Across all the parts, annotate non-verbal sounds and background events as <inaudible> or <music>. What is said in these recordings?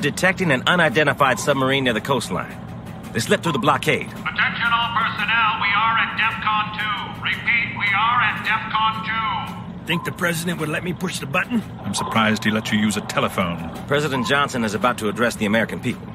We're detecting an unidentified submarine near the coastline. They slipped through the blockade. Attention all personnel, we are at DEFCON 2. Repeat, we are at DEFCON 2. Think the president would let me push the button? I'm surprised he let you use a telephone. President Johnson is about to address the American people.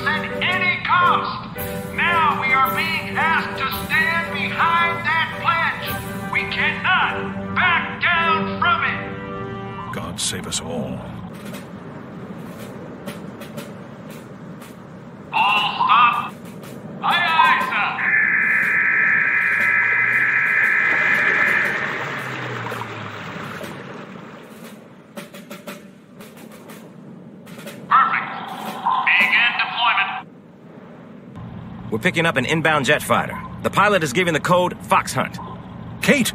Khios at any cost. Now we are being asked to stand behind that pledge. We cannot back down from it. God save us. All We're picking up an inbound jet fighter. The pilot is giving the code Fox Hunt. Cate!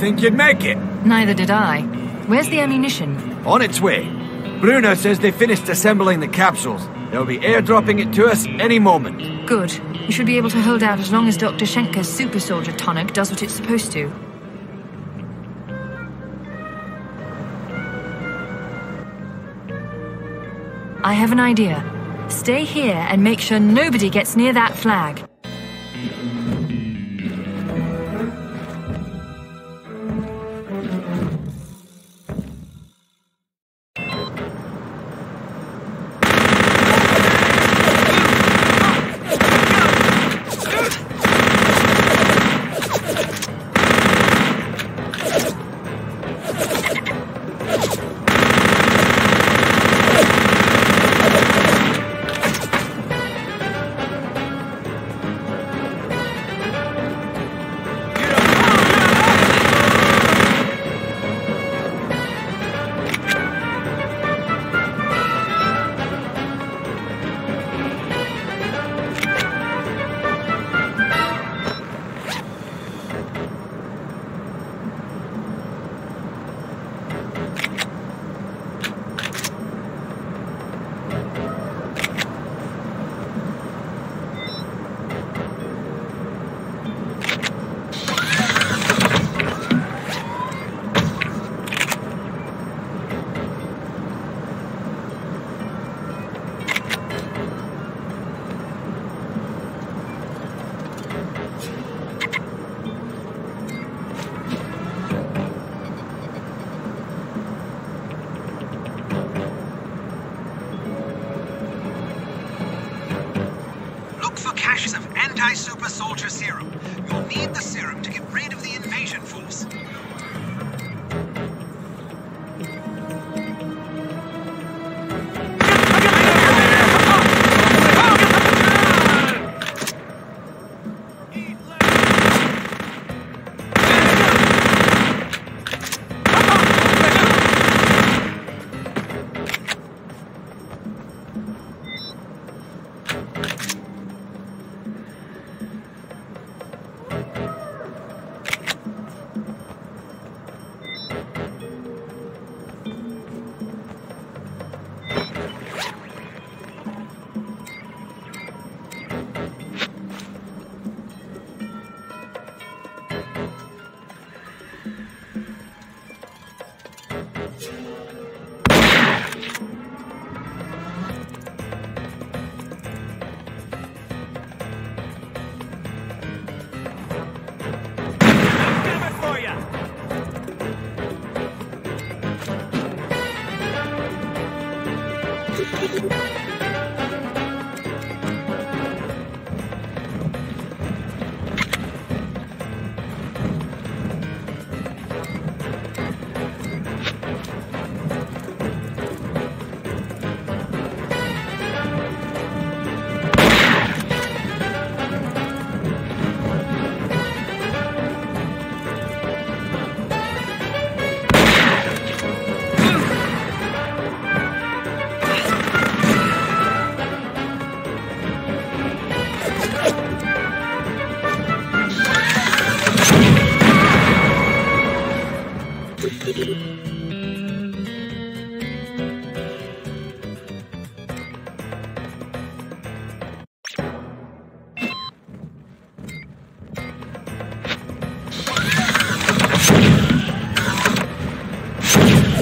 Think you'd make it. Neither did I. Where's the ammunition? On its way. Bruno says they finished assembling the capsules. They'll be airdropping it to us any moment. Good. You should be able to hold out as long as Dr. Schenker's super soldier tonic does what it's supposed to. I have an idea. Stay here and make sure nobody gets near that flag.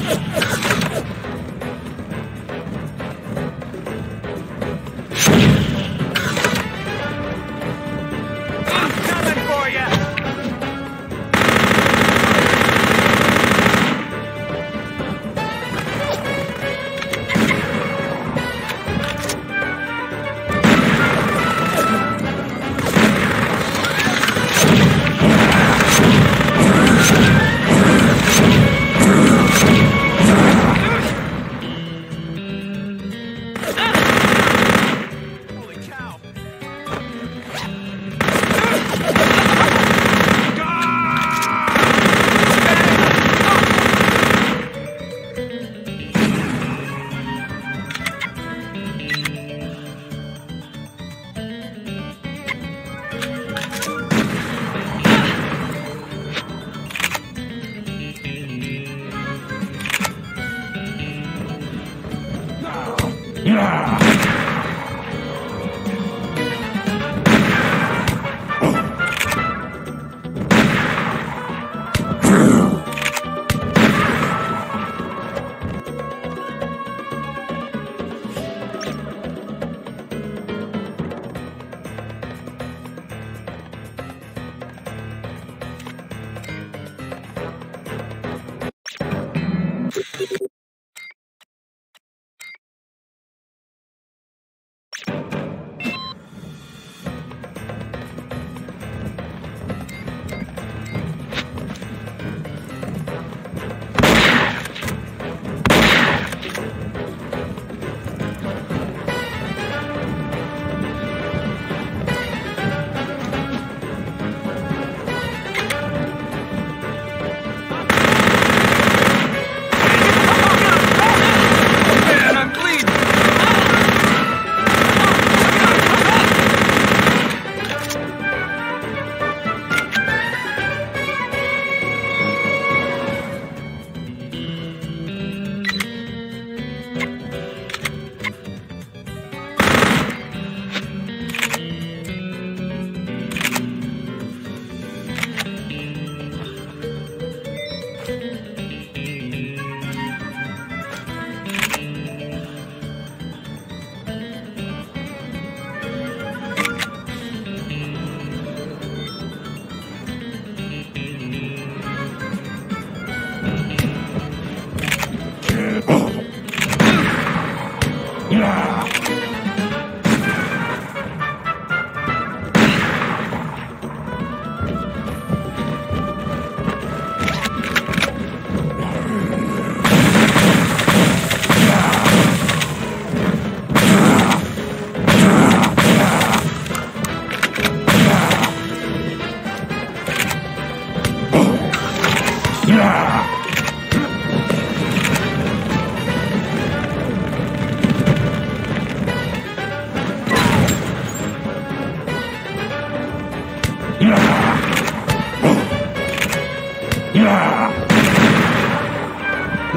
Man, I'm bleeding!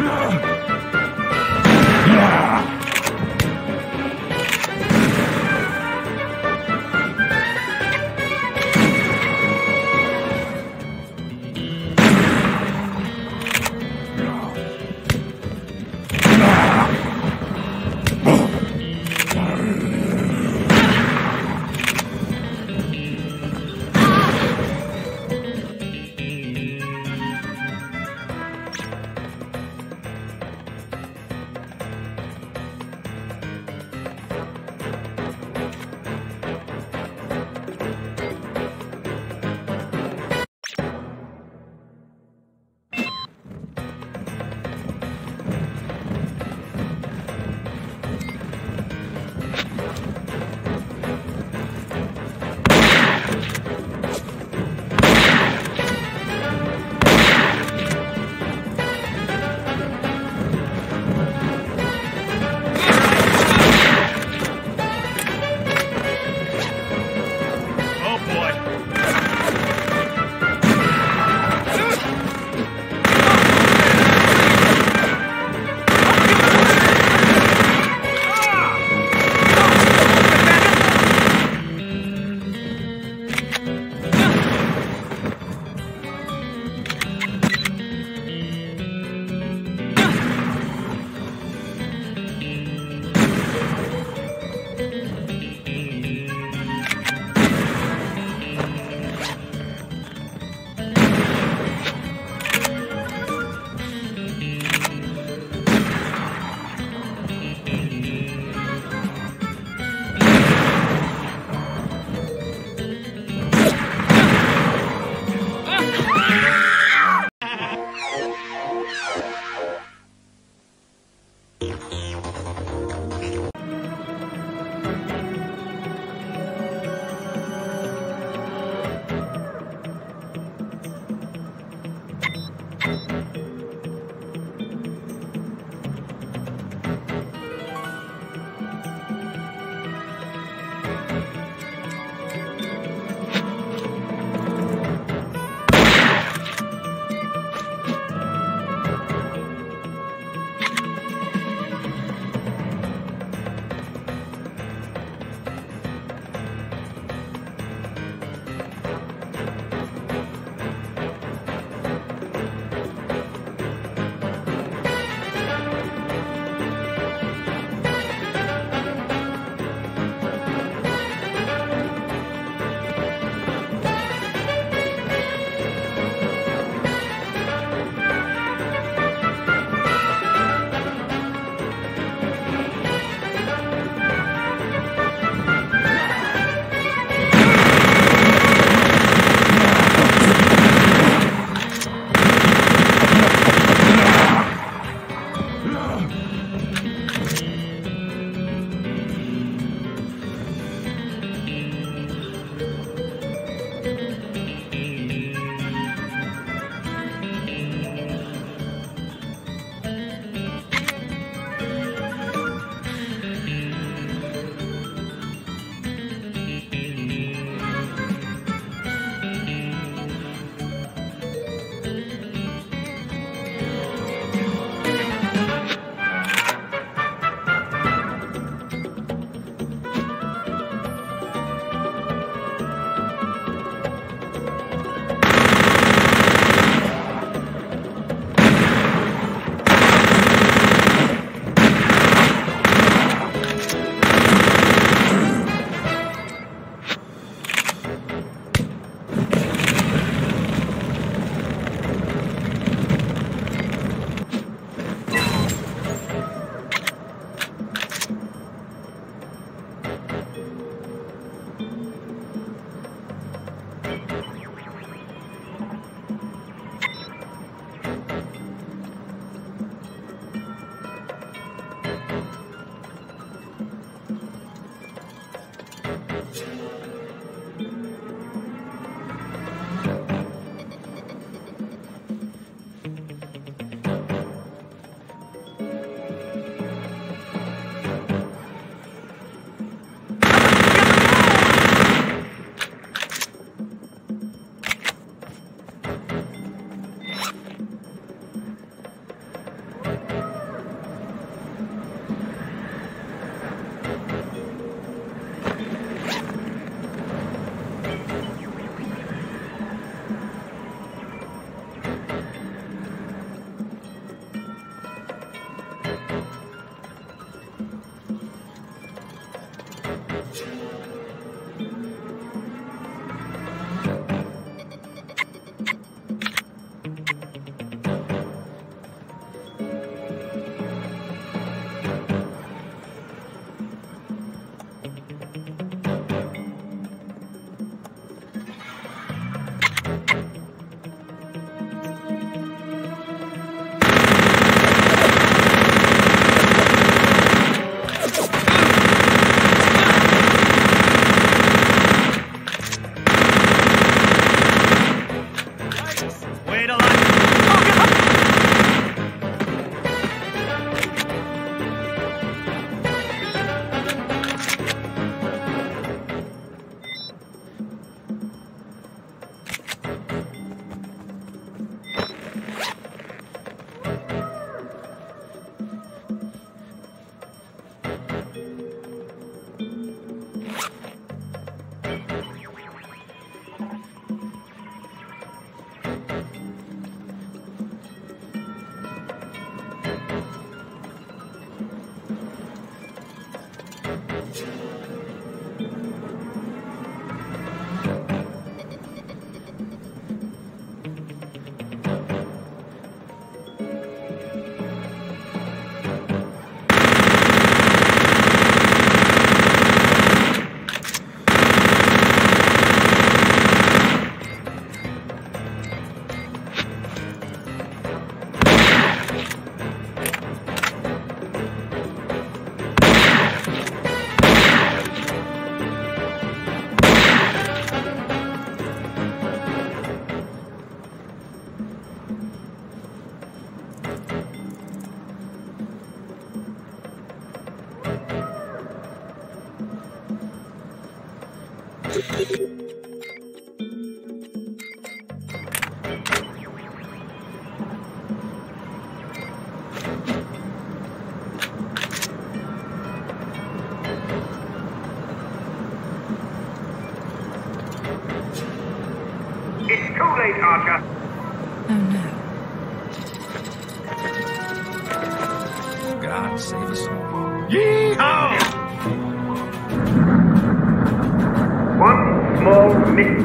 Ugh!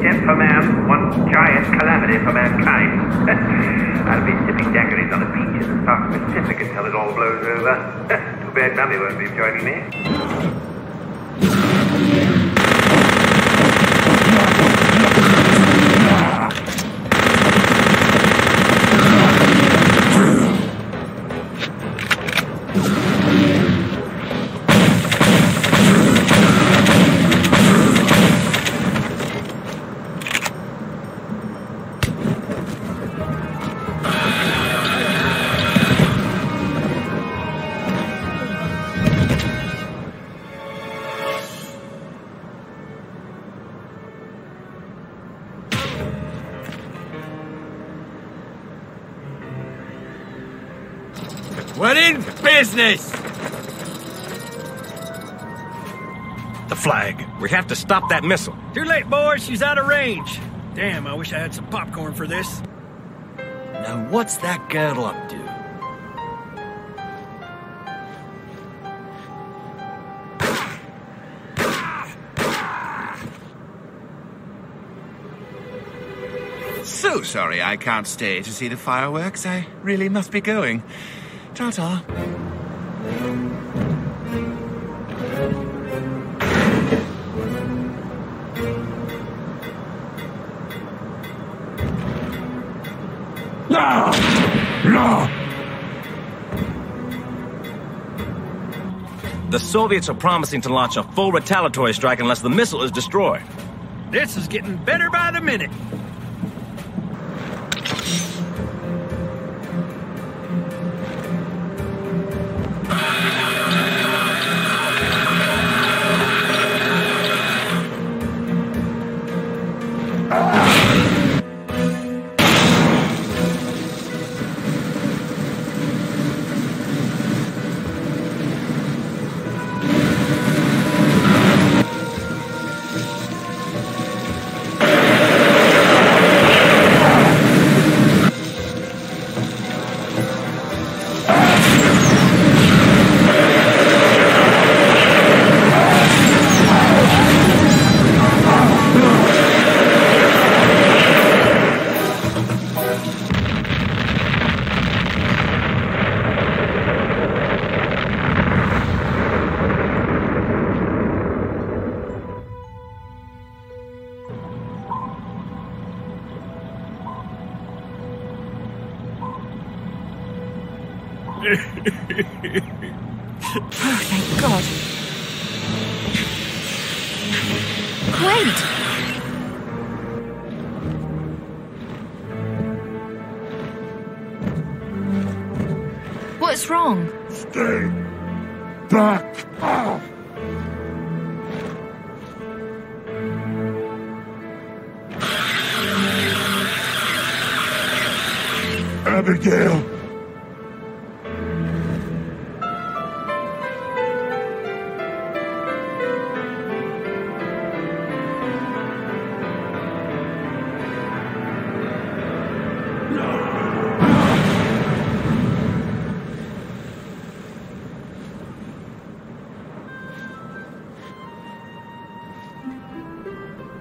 Misstep for man, one giant calamity for mankind. <laughs> I'll be sipping daiquiris on the beach in the South Pacific until it all blows over. <laughs> Too bad Mummy won't be joining me. We're in business! The flag. We have to stop that missile. Too late, boys. She's out of range. Damn, I wish I had some popcorn for this. Now what's that girl up to? So sorry I can't stay to see the fireworks. I really must be going. Ta ta. No! No! The Soviets are promising to launch a full retaliatory strike unless the missile is destroyed. This is getting better by the minute. Africa.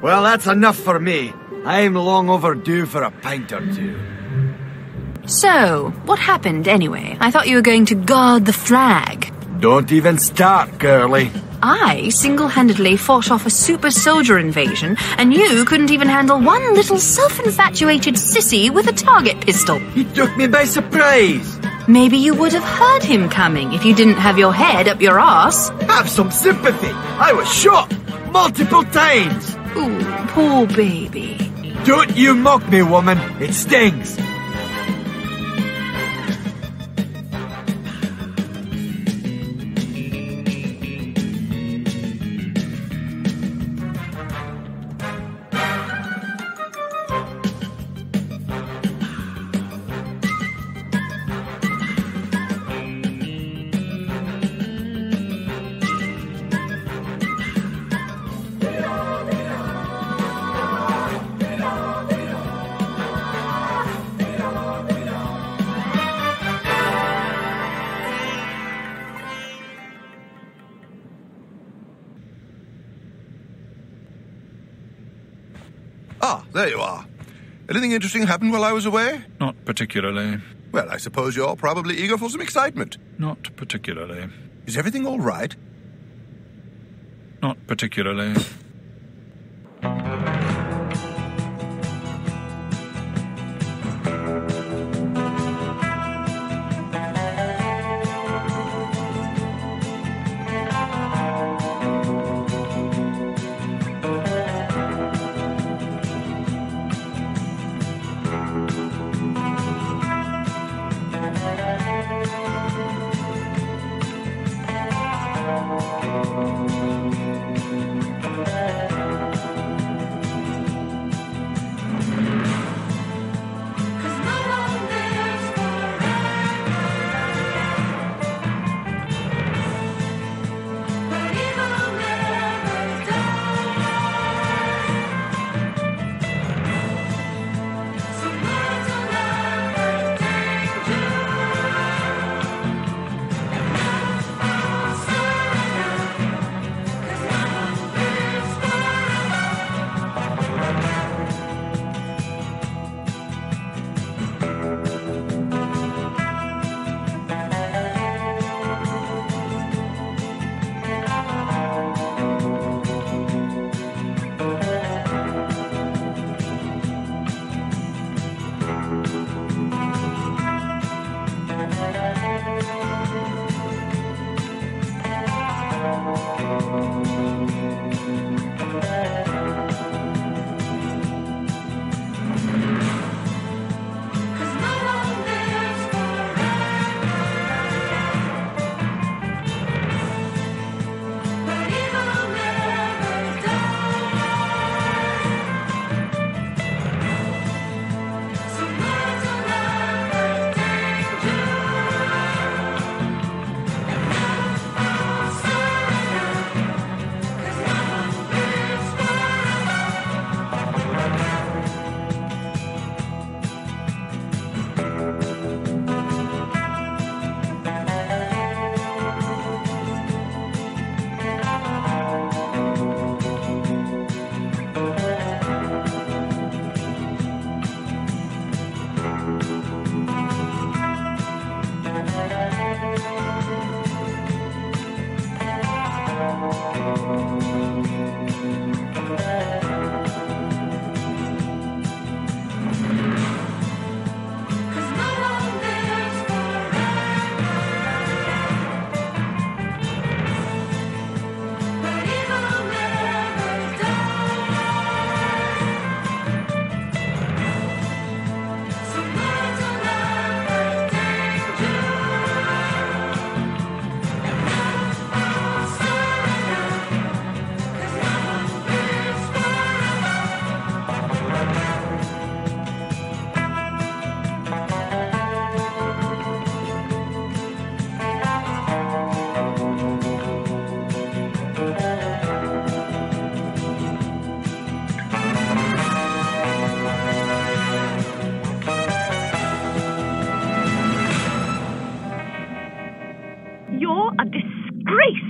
Well, that's enough for me. I'm long overdue for a pint or two. So, what happened anyway? I thought you were going to guard the flag. Don't even start, girlie. I single handedly fought off a super soldier invasion, and you couldn't even handle one little self infatuated sissy with a target pistol. He took me by surprise. Maybe you would have heard him coming if you didn't have your head up your ass. Have some sympathy. I was shot multiple times. Ooh, poor baby. Don't you mock me, woman. It stings. Interesting happened while I was away? Not particularly. Well, I suppose you're probably eager for some excitement. Not particularly. Is everything all right? Not particularly.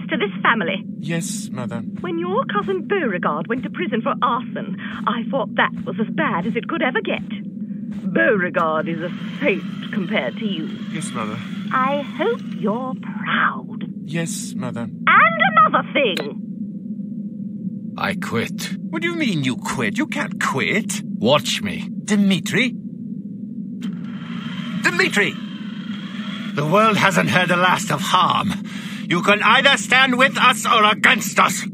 To this family. Yes, Mother. When your cousin Beauregard went to prison for arson, I thought that was as bad as it could ever get. Beauregard is a saint compared to you. Yes, Mother. I hope you're proud. Yes, Mother. And another thing. I quit. What do you mean you quit? You can't quit. Watch me. Dimitri? Dimitri! The world hasn't heard the last of harm. You can either stand with us or against us.